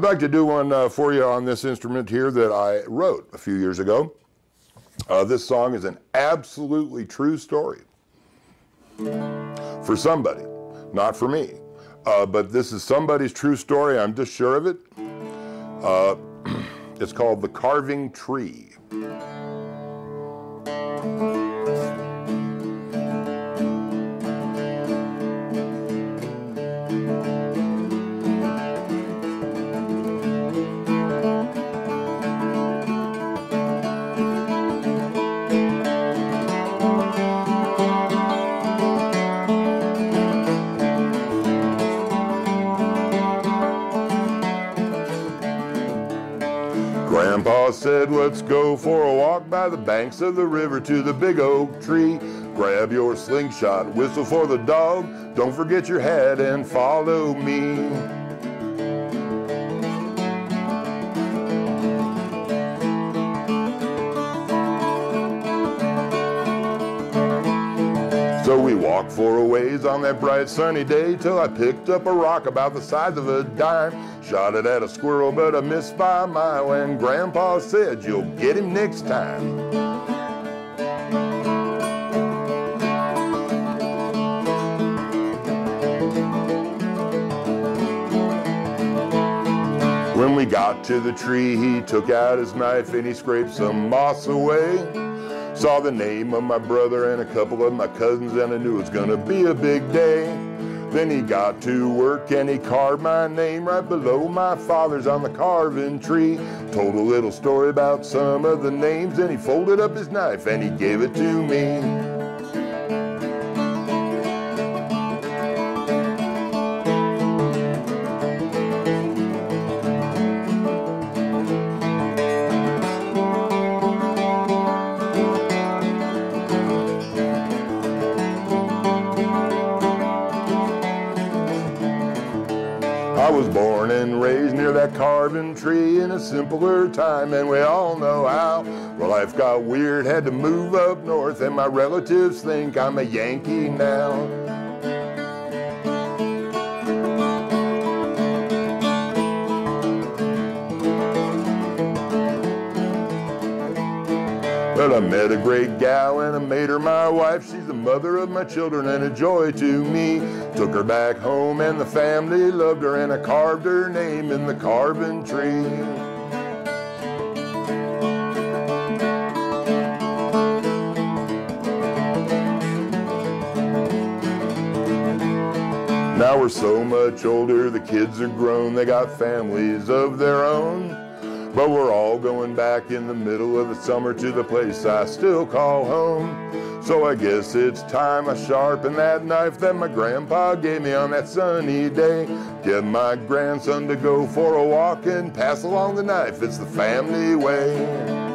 I'd like to do one uh, for you on this instrument here that I wrote a few years ago. Uh, this song is an absolutely true story for somebody, not for me. Uh, but this is somebody's true story, I'm just sure of it. Uh, it's called The Carving Tree. Said, let's go for a walk by the banks of the river to the big oak tree. Grab your slingshot, whistle for the dog. Don't forget your hat and follow me. Walked for a ways on that bright sunny day till I picked up a rock about the size of a dime. Shot it at a squirrel, but I missed by a mile, and Grandpa said, You'll get him next time. When we got to the tree, he took out his knife and he scraped some moss away. Saw the name of my brother and a couple of my cousins, and I knew it was gonna be a big day. Then he got to work and he carved my name right below my father's on the carving tree. Told a little story about some of the names, and he folded up his knife and he gave it to me. I was born and raised near that carving tree in a simpler time, and we all know how. Well, life got weird, had to move up north, and my relatives think I'm a Yankee now. But I met a great gal and I made her my wife. She's the mother of my children and a joy to me. Took her back home and the family loved her and I carved her name in the carving tree. Now we're so much older, the kids are grown, they got families of their own. But we're all going back in the middle of the summer to the place I still call home. So I guess it's time I sharpen that knife that my grandpa gave me on that sunny day. Get my grandson to go for a walk and pass along the knife. It's the family way.